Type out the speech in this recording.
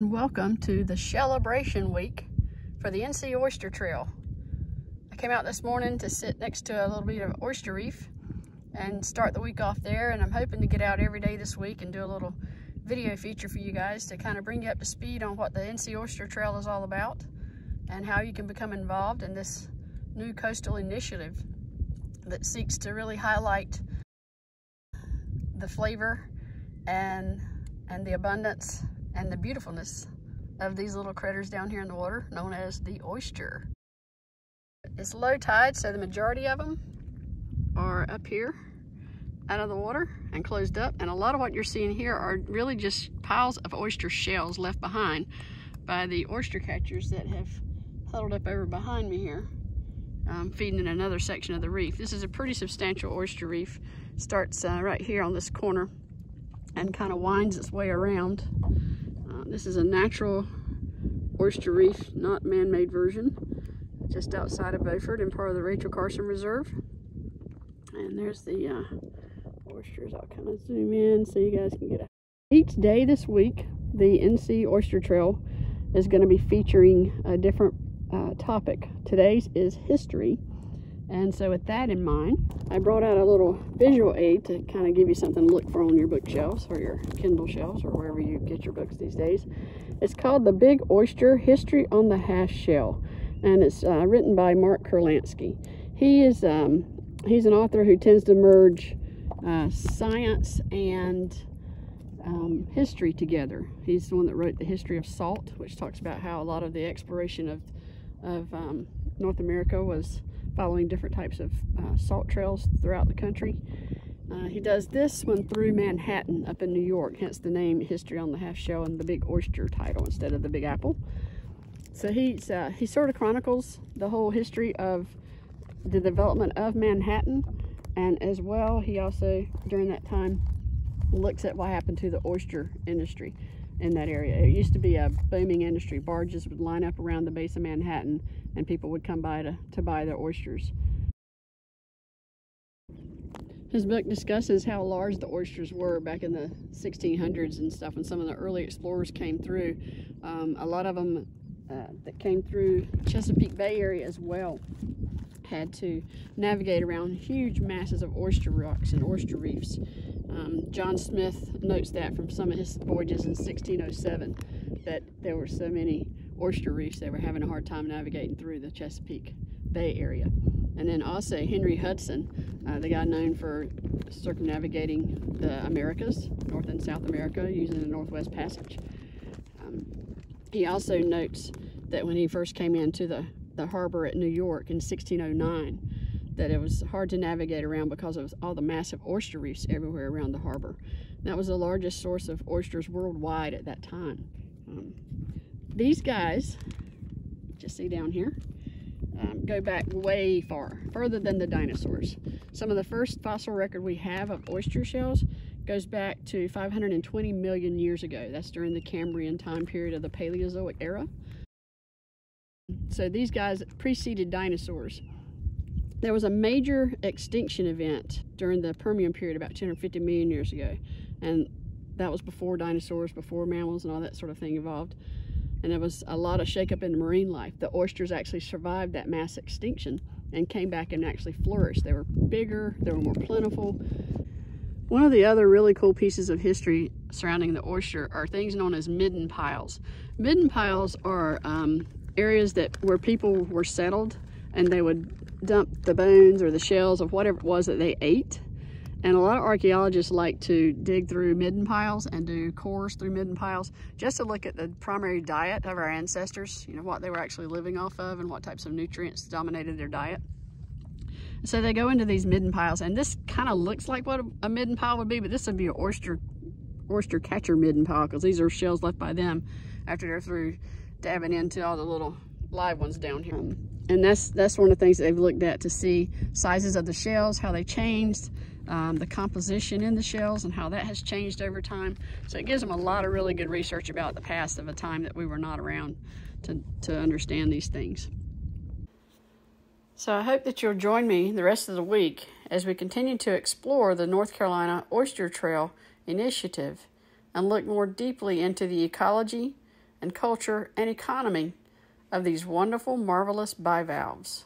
Welcome to the celebration week for the NC Oyster Trail. I came out this morning to sit next to a little bit of oyster reef and start the week off there and I'm hoping to get out every day this week and do a little video feature for you guys to kind of bring you up to speed on what the NC Oyster Trail is all about and how you can become involved in this new coastal initiative that seeks to really highlight the flavor and and the abundance and the beautifulness of these little critters down here in the water known as the oyster. It's low tide, so the majority of them are up here out of the water and closed up. And a lot of what you're seeing here are really just piles of oyster shells left behind by the oyster catchers that have huddled up over behind me here, um, feeding in another section of the reef. This is a pretty substantial oyster reef. Starts uh, right here on this corner and kind of winds its way around this is a natural oyster reef, not man-made version, just outside of Beaufort and part of the Rachel Carson Reserve. And there's the uh, oysters. I'll kind of zoom in so you guys can get a... Each day this week, the NC Oyster Trail is going to be featuring a different uh, topic. Today's is history. And so with that in mind, I brought out a little visual aid to kind of give you something to look for on your bookshelves or your Kindle shelves or wherever you get your books these days. It's called The Big Oyster, History on the Half Shell. And it's uh, written by Mark Kurlansky. He is, um, he's an author who tends to merge uh, science and um, history together. He's the one that wrote The History of Salt, which talks about how a lot of the exploration of, of um, North America was following different types of uh, salt trails throughout the country. Uh, he does this one through Manhattan up in New York, hence the name History on the Half Shell and the Big Oyster title instead of the Big Apple. So he's, uh, he sort of chronicles the whole history of the development of Manhattan and as well he also during that time looks at what happened to the oyster industry in that area. It used to be a booming industry. Barges would line up around the base of Manhattan and people would come by to, to buy their oysters. His book discusses how large the oysters were back in the 1600s and stuff when some of the early explorers came through. Um, a lot of them uh, that came through Chesapeake Bay area as well had to navigate around huge masses of oyster rocks and oyster reefs. Um, John Smith notes that from some of his voyages in 1607 that there were so many oyster reefs they were having a hard time navigating through the Chesapeake Bay area. And then also Henry Hudson, uh, the guy known for circumnavigating the Americas, North and South America, using the Northwest Passage. Um, he also notes that when he first came into the the harbor at New York in 1609 that it was hard to navigate around because of all the massive oyster reefs everywhere around the harbor. That was the largest source of oysters worldwide at that time. Um, these guys, just see down here, um, go back way far, further than the dinosaurs. Some of the first fossil record we have of oyster shells goes back to 520 million years ago. That's during the Cambrian time period of the Paleozoic era. So these guys preceded dinosaurs. There was a major extinction event during the Permian period about 250 million years ago. And that was before dinosaurs, before mammals and all that sort of thing evolved. And there was a lot of shakeup in the marine life. The oysters actually survived that mass extinction and came back and actually flourished. They were bigger, they were more plentiful. One of the other really cool pieces of history surrounding the oyster are things known as midden piles. Midden piles are um, areas that where people were settled and they would dump the bones or the shells of whatever it was that they ate. And a lot of archaeologists like to dig through midden piles and do cores through midden piles just to look at the primary diet of our ancestors, you know, what they were actually living off of and what types of nutrients dominated their diet. So they go into these midden piles and this kind of looks like what a midden pile would be, but this would be an oyster, oyster catcher midden pile because these are shells left by them after they're through dabbing into all the little live ones down here. And that's that's one of the things they've looked at to see sizes of the shells, how they changed, um, the composition in the shells and how that has changed over time. So it gives them a lot of really good research about the past of a time that we were not around to, to understand these things. So I hope that you'll join me the rest of the week as we continue to explore the North Carolina Oyster Trail initiative and look more deeply into the ecology, and culture and economy of these wonderful, marvelous bivalves.